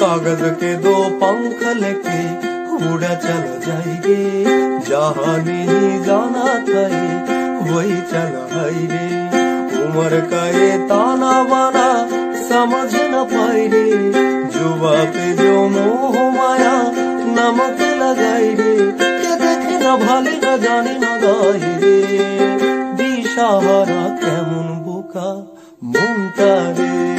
कागज़ के दो पंख लेके उड़ा चल जाएँगे जहाँ नहीं जाना था वही चल रे उम्र का ये ताना बाना समझ न रे जुबा पे जो मोह माया नमक लगाई के ভলির জানি নদহিরে দিশাহারা কেমন বোকা মন তারে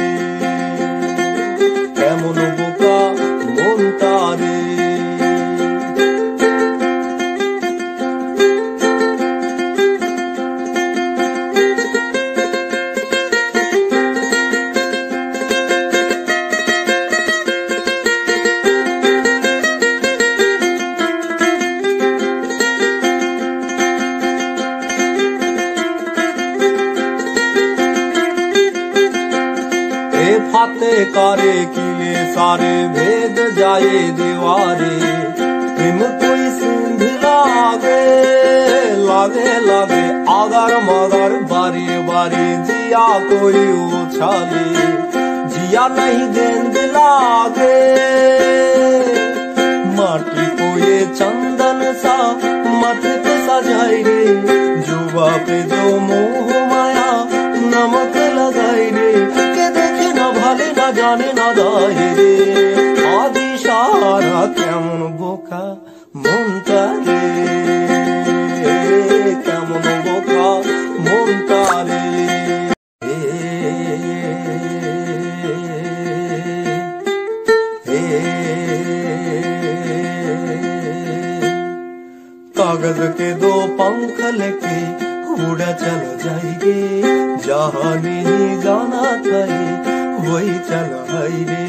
फाते कारे किले सारे भेद जाए दीवारे। प्रेम कोई सिंध लागे लागे लागे आगर मगर बारी बारी, जिया कोई उछाले। जिया नहीं गेंद लागे, माटी को ये चंदन सा मत पे सजाई रे। जुबा पे जो भाले न जाने न दाए रे आदि সারা কেমন বোকা মনটা রে কেমন বোকা মনটা রে कागज के दो पंख लेके उड़ा चल जाएंगे जहाँ नहीं जाना था वही चल रे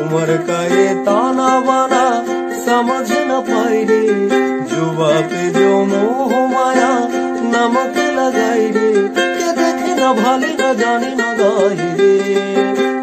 उम्र का ये ताना बाना समझ न पाई रे जुबा पे जो मोह माया नमक लगाई रे के देखे न भाले न जाने न गाई रे